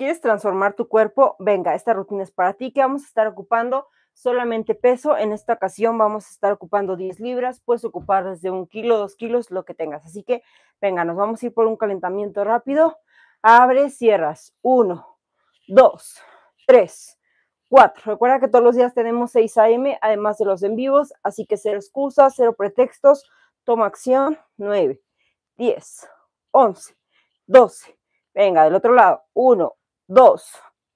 ¿Quieres transformar tu cuerpo? Venga, esta rutina es para ti, que vamos a estar ocupando solamente peso. En esta ocasión vamos a estar ocupando 10 libras, puedes ocupar desde un kilo, dos kilos, lo que tengas. Así que, venga, nos vamos a ir por un calentamiento rápido. Abre, cierras. Uno, dos, tres, cuatro. Recuerda que todos los días tenemos 6 AM, además de los en vivos, así que cero excusas, cero pretextos. Toma acción. 9, 10, 11, 12. Venga, del otro lado. 1, 2,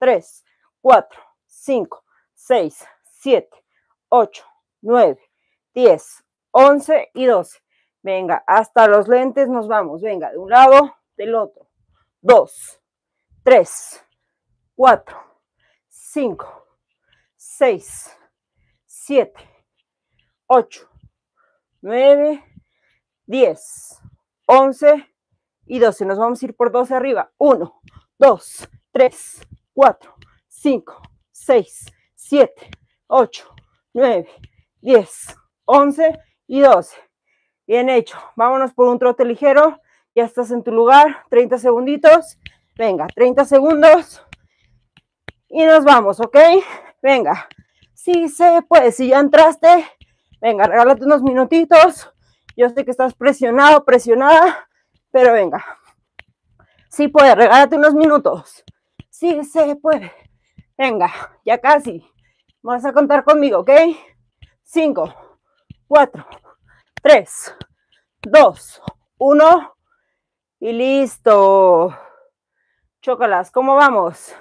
3, 4, 5, 6, 7, 8, 9, 10, 11 y 12. Venga, hasta los lentes nos vamos. Venga, de un lado, del otro. 2, 3, 4, 5, 6, 7, 8, 9, 10, 11 y 12. Nos vamos a ir por 12 arriba. 1, 2, 3, 4, 5, 6, 7, 8, 9, 10, 11 y 12. Bien hecho. Vámonos por un trote ligero. Ya estás en tu lugar. 30 segunditos. Venga, 30 segundos. Y nos vamos, ¿ok? Venga. Si se puede. Si ya entraste, venga, regálate unos minutitos. Yo sé que estás presionado, presionada, pero venga. Si puede, regálate unos minutos. Sí se puede. Venga, ya casi. Vas a contar conmigo, ¿ok? 5, 4, 3, 2, 1 y listo. Chócalas, ¿cómo vamos?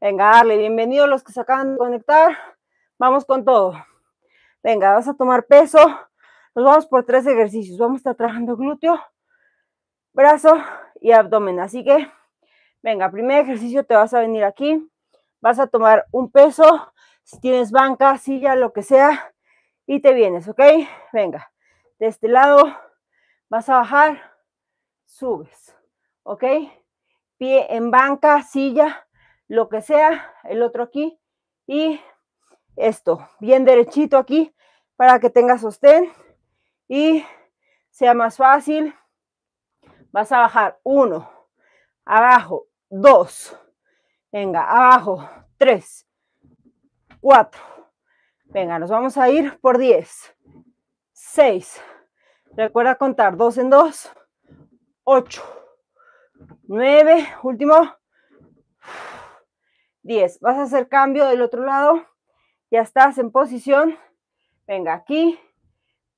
Venga, darle bienvenido a los que se acaban de conectar. Vamos con todo. Venga, vas a tomar peso. Nos vamos por tres ejercicios. Vamos a estar trabajando glúteo, brazo y abdomen. Así que, venga, primer ejercicio te vas a venir aquí. Vas a tomar un peso si tienes banca, silla, lo que sea, y te vienes, ¿ok? Venga, de este lado vas a bajar, subes, ¿ok? Pie en banca, silla, lo que sea, el otro aquí, y esto, bien derechito aquí, para que tenga sostén y sea más fácil. Vas a bajar uno, abajo, dos, venga, abajo, tres, 4. Venga, nos vamos a ir por 10. 6. Recuerda contar 2 en 2. 8. 9. Último. 10. Vas a hacer cambio del otro lado. Ya estás en posición. Venga, aquí.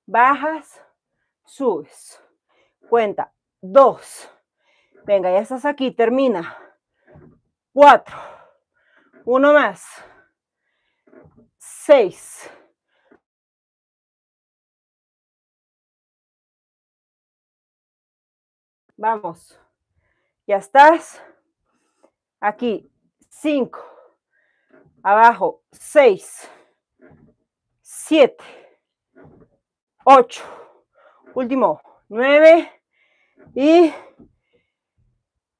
Bajas. Subes. Cuenta. 2. Venga, ya estás aquí. Termina. 4. Uno más. 6. Vamos. Ya estás. Aquí. 5. Abajo. 6. 7. 8. Último. 9. Y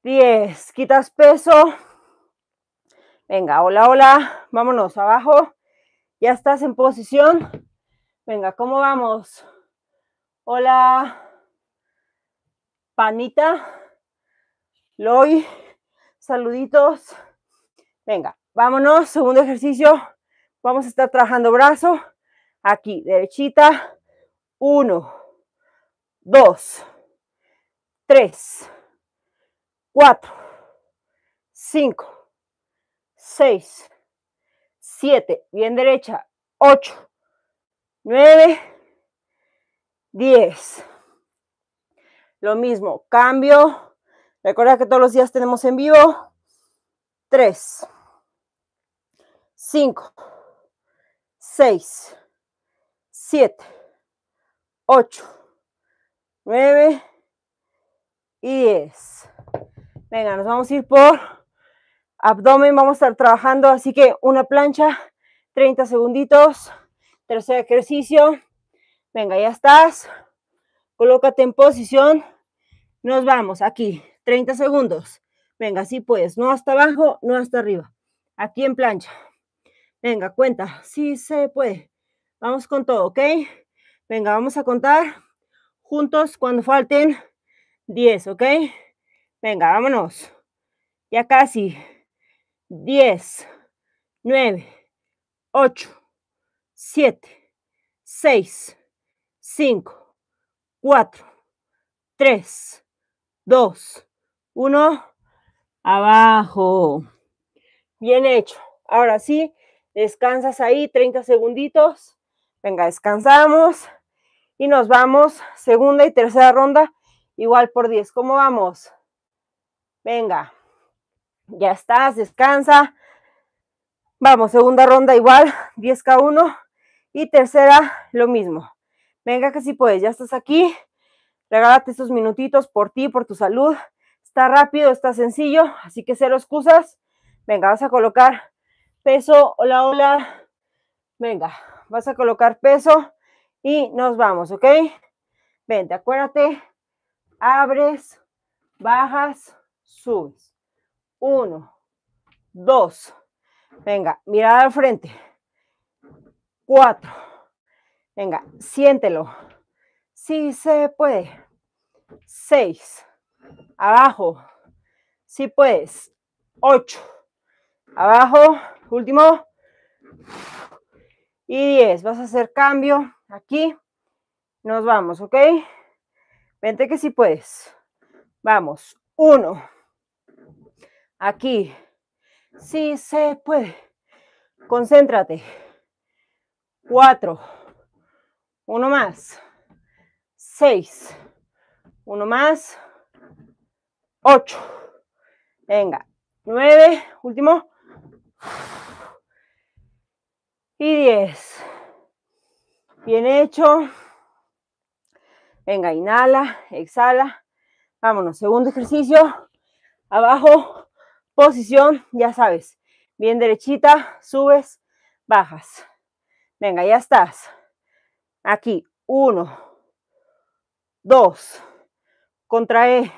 10. Quitas peso. Venga, hola, hola. Vámonos abajo. Ya estás en posición. Venga, ¿cómo vamos? Hola, panita, Loy, saluditos. Venga, vámonos, segundo ejercicio. Vamos a estar trabajando brazo. Aquí, derechita. Uno, dos, tres, cuatro, cinco, seis, 7, bien derecha, 8, 9, 10. Lo mismo, cambio. Recuerda que todos los días tenemos en vivo. 3, 5, 6, 7, 8, 9 y 10. Venga, nos vamos a ir por abdomen vamos a estar trabajando, así que una plancha, 30 segunditos, tercer ejercicio, venga, ya estás, colócate en posición, nos vamos aquí, 30 segundos, venga, sí puedes, no hasta abajo, no hasta arriba, aquí en plancha, venga, cuenta, sí se puede, vamos con todo, ¿ok? Venga, vamos a contar. Juntos cuando falten 10, ¿ok? Venga, vámonos, ya casi. 10, 9, 8, 7, 6, 5, 4, 3, 2, 1. Abajo. Bien hecho. Ahora sí, descansas ahí 30 segunditos. Venga, descansamos y nos vamos. Segunda y tercera ronda, igual por 10. ¿Cómo vamos? Venga, ya estás, descansa. Vamos, segunda ronda igual, 10K 1 y tercera lo mismo. Venga que si puedes, ya estás aquí. Regálate estos minutitos por ti, por tu salud. Está rápido, está sencillo, así que cero excusas. Venga, vas a colocar peso, hola, hola. Venga, vas a colocar peso y nos vamos, ¿ok? Vente, acuérdate, abres, bajas, subes. Uno, dos, venga, mirada al frente. Cuatro, venga, siéntelo. Sí se puede. Seis, abajo. Sí puedes. Ocho, abajo. Último. Y diez. Vas a hacer cambio aquí. Nos vamos, ¿ok? Vente que sí puedes. Vamos. Uno. Aquí. Sí se puede. Concéntrate. Cuatro. Uno más. Seis. Uno más. Ocho. Venga. Nueve. Último. Y diez. Bien hecho. Venga, inhala, exhala. Vámonos. Segundo ejercicio. Abajo. Posición, ya sabes. Bien derechita. Subes, bajas. Venga, ya estás. Aquí. Uno. Dos. Contrae.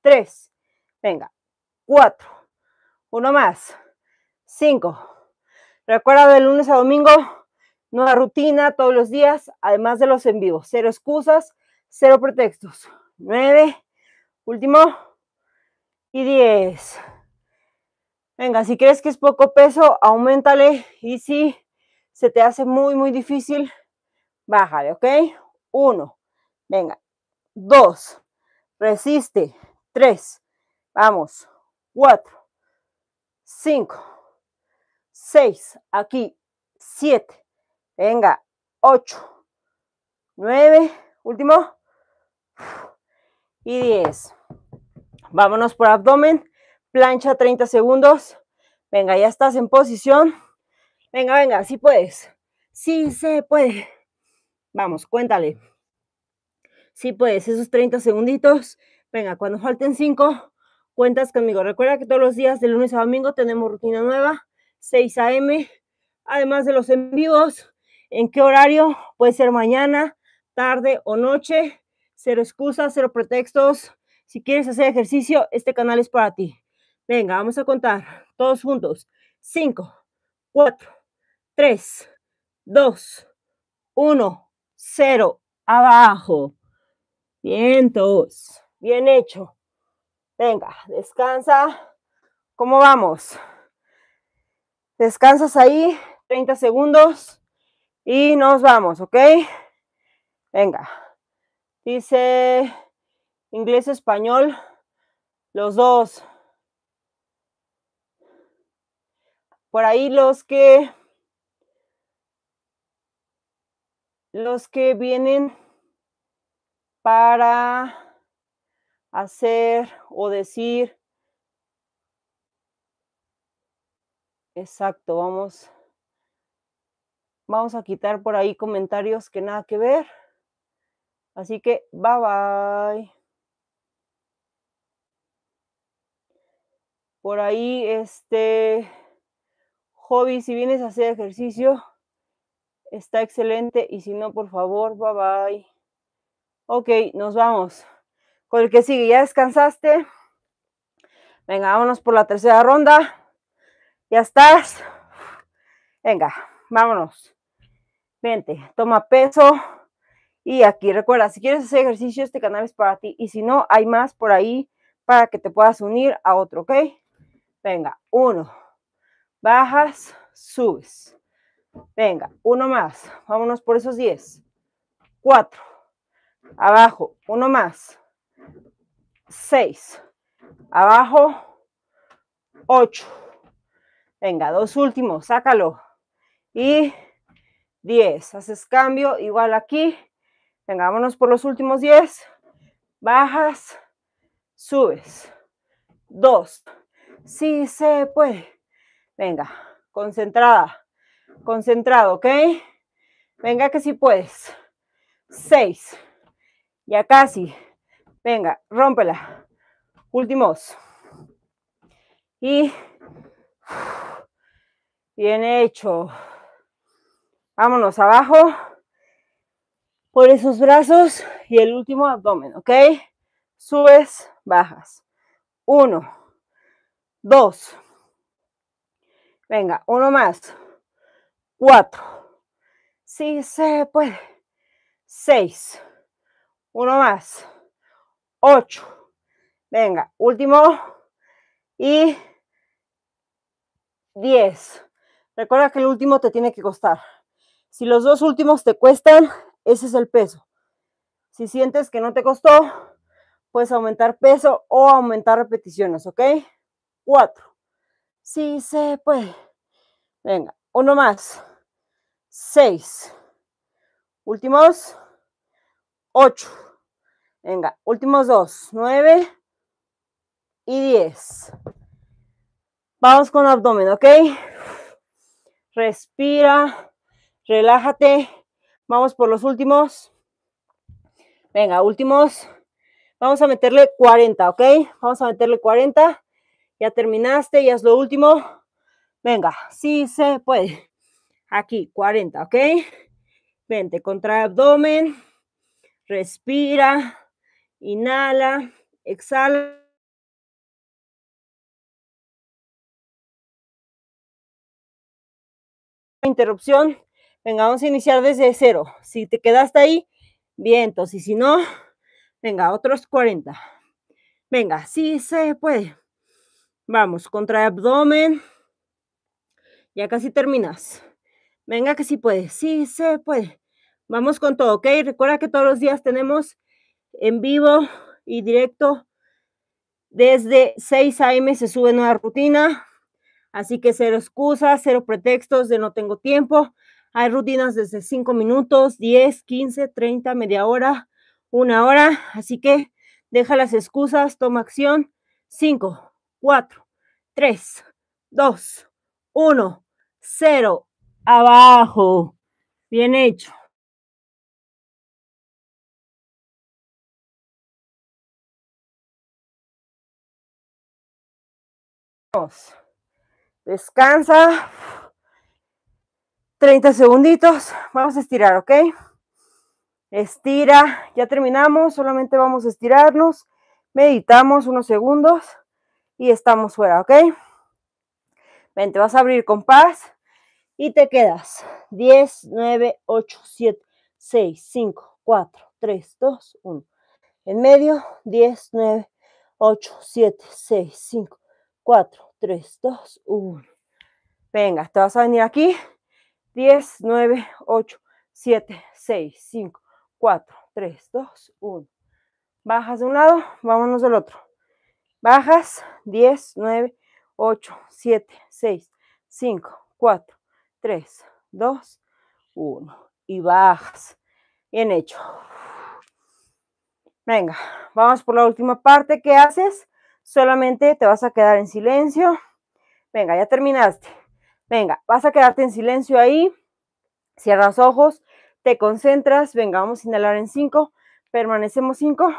Tres. Venga. Cuatro. Uno más. Cinco. Recuerda de lunes a domingo, nueva rutina todos los días, además de los en vivo. Cero excusas, cero pretextos. Nueve. Último. Y diez. Venga, si crees que es poco peso, aumentale. Y si se te hace muy, muy difícil, bájale, ¿ok? Uno. Venga. Dos. Resiste. Tres. Vamos. Cuatro. Cinco. Seis. Aquí. Siete. Venga. Ocho. Nueve. Último. Y diez. Vámonos por abdomen. Plancha 30 segundos. Venga, ya estás en posición. Venga, venga, sí puedes. Sí se puede. Vamos, cuéntale. Sí puedes, esos 30 segunditos. Venga, cuando falten 5, cuentas conmigo. Recuerda que todos los días de lunes a domingo tenemos rutina nueva, 6 a.m. Además de los en vivos, ¿en qué horario? Puede ser mañana, tarde o noche. Cero excusas, cero pretextos. Si quieres hacer ejercicio, este canal es para ti. Venga, vamos a contar todos juntos. 5, 4, 3, 2, 1, 0. Abajo. Vientos. Bien hecho. Venga, descansa. ¿Cómo vamos? Descansas ahí 30 segundos y nos vamos, ¿ok? Venga. Dice inglés, español, los dos. Por ahí los que los que vienen para hacer o decir exacto, vamos vamos a quitar por ahí comentarios que nada que ver. Así que bye bye. Por ahí, este, hobby, si vienes a hacer ejercicio, está excelente. Y si no, por favor, bye bye. Ok, nos vamos. Con el que sigue, ¿ya descansaste? Venga, vámonos por la tercera ronda. ¿Ya estás? Venga, vámonos. Vente, toma peso. Y aquí, recuerda, si quieres hacer ejercicio, este canal es para ti. Y si no, hay más por ahí para que te puedas unir a otro, ¿ok? Venga, uno, bajas, subes. Venga, uno más. Vámonos por esos 10. 4. Abajo, uno más. 6. Abajo, 8. Venga, dos últimos, sácalo. Y 10. Haces cambio, igual aquí. Venga, vámonos por los últimos 10. Bajas, subes. 2. Sí se puede. Venga, concentrada. Concentrado, ¿ok? Venga que sí puedes. 6. Ya casi. Venga, rómpela. Últimos. Y bien hecho. Vámonos abajo por esos brazos y el último abdomen, ¿ok? Subes, bajas. Uno, dos. Venga, uno más. Cuatro. Sí se puede. Seis. Uno más. Ocho. Venga, último. Y diez. Recuerda que el último te tiene que costar. Si los dos últimos te cuestan, ese es el peso. Si sientes que no te costó, puedes aumentar peso o aumentar repeticiones, ¿ok? Cuatro. Sí se puede. Venga, uno más. Seis. Últimos. Ocho. Venga, últimos dos. Nueve y diez. Vamos con abdomen, ¿ok? Respira, relájate. Vamos por los últimos. Venga, últimos. Vamos a meterle 40, ¿ok? Vamos a meterle 40. Ya terminaste, ya es lo último. Venga, sí se puede. Aquí, 40, ¿ok? Vente, contra abdomen. Respira. Inhala. Exhala. interrupción, venga, vamos a iniciar desde cero. Si te quedaste ahí, vientos. Y si no, venga, otros 40. Venga, sí se puede. Vamos, contra abdomen. Ya casi terminas. Venga, que sí puede. Sí se puede. Vamos con todo, ¿ok? Recuerda que todos los días tenemos en vivo y directo. Desde 6 a.m. se sube nueva rutina. Así que cero excusas, cero pretextos de no tengo tiempo. Hay rutinas desde 5 minutos, 10, 15, 30, media hora, una hora. Así que deja las excusas, toma acción. 5, 4, 3, 2, 1, 0. Abajo. Bien hecho. Descansa. 30 segunditos. Vamos a estirar, ¿ok? Estira. Ya terminamos. Solamente vamos a estirarnos. Meditamos unos segundos y estamos fuera, ¿ok? Ven, te vas a abrir con paz y te quedas. 10, 9, 8, 7, 6, 5, 4, 3, 2, 1. En medio, 10, 9, 8, 7, 6, 5, 4, 3, 2, 1. Venga, te vas a venir aquí. 10, 9, 8, 7, 6, 5, 4, 3, 2, 1. Bajas de un lado, vámonos del otro. Bajas, 10, 9, 8, 7, 6, 5, 4, 3, 2, 1. Y bajas. Bien hecho. Venga, vamos por la última parte. ¿Qué haces? solamente te vas a quedar en silencio. Venga, ya terminaste. Venga, vas a quedarte en silencio ahí. Cierras ojos, te concentras. Venga, vamos a inhalar en 5. Permanecemos 5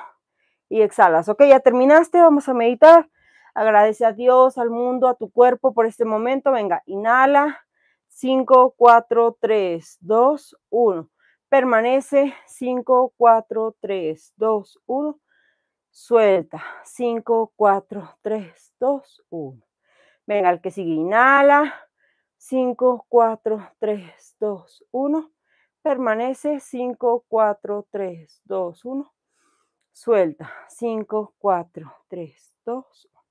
y exhalas. Ok, ya terminaste. Vamos a meditar. Agradece a Dios, al mundo, a tu cuerpo por este momento. Venga, inhala. 5, 4, 3, 2, 1. Permanece. 5, 4, 3, 2, 1 suelta. 5, 4, 3, 2, 1. Venga, el que sigue, inhala. 5, 4, 3, 2, 1. Permanece. 5, 4, 3, 2, 1. Suelta. 5, 4, 3, 2, 1.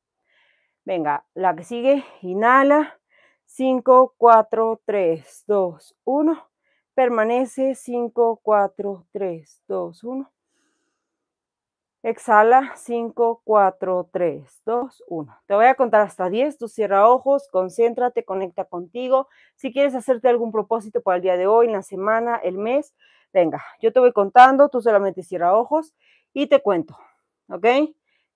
Venga, la que sigue, inhala. 5, 4, 3, 2, 1. Permanece 5, 4, 3, 2, 1. Exhala 5, 4, 3, 2, 1. Te voy a contar hasta 10. Tú cierra ojos, concéntrate, conecta contigo. Si quieres hacerte algún propósito para el día de hoy, la semana, el mes, venga, yo te voy contando, tú solamente cierra ojos y te cuento. ¿Ok?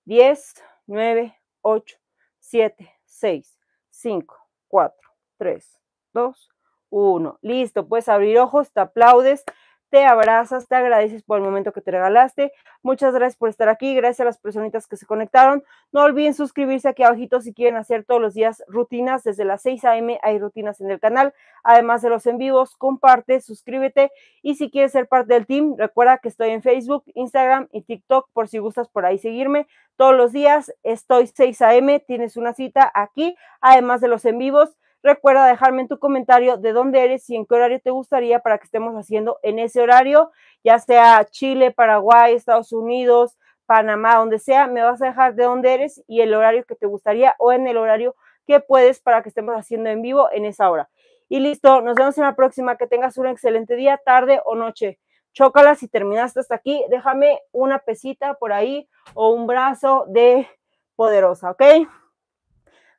10, 9, 8, 7, 6, 5, 4, 3, 2, 1. Listo, puedes abrir ojos, te aplaudes, te abrazas, te agradeces por el momento que te regalaste. Muchas gracias por estar aquí, gracias a las personitas que se conectaron. No olviden suscribirse aquí abajito si quieren hacer todos los días rutinas. Desde las 6 a.m. hay rutinas en el canal, además de los en vivos. Comparte, suscríbete y si quieres ser parte del team, recuerda que estoy en Facebook, Instagram y TikTok por si gustas por ahí seguirme. Todos los días estoy 6 a.m. Tienes una cita aquí, además de los en vivos. Recuerda dejarme en tu comentario de dónde eres y en qué horario te gustaría para que estemos haciendo en ese horario, ya sea Chile, Paraguay, Estados Unidos, Panamá, donde sea, me vas a dejar de dónde eres y el horario que te gustaría o en el horario que puedes para que estemos haciendo en vivo en esa hora. Y listo, nos vemos en la próxima. Que tengas un excelente día, tarde o noche. Chócala si terminaste hasta aquí. Déjame una pesita por ahí o un brazo de poderosa, ¿ok?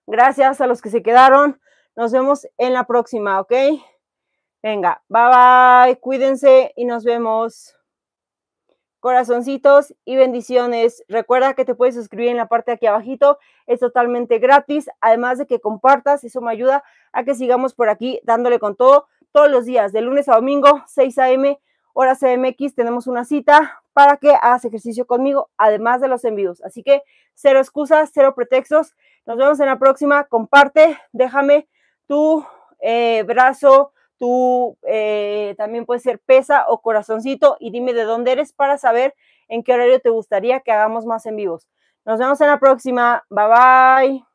Gracias a los que se quedaron. Nos vemos en la próxima, ¿ok? Venga, bye bye, cuídense y nos vemos. Corazoncitos y bendiciones. Recuerda que te puedes suscribir en la parte de aquí abajito. Es totalmente gratis. Además de que compartas, eso me ayuda a que sigamos por aquí dándole con todo. Todos los días, de lunes a domingo, 6 a.m., hora CMX, tenemos una cita para que hagas ejercicio conmigo, además de los envíos. Así que cero excusas, cero pretextos. Nos vemos en la próxima. Comparte, déjame tu eh, brazo, tu eh, también puede ser pesa o corazoncito y dime de dónde eres para saber en qué horario te gustaría que hagamos más en vivos. Nos vemos en la próxima. Bye bye.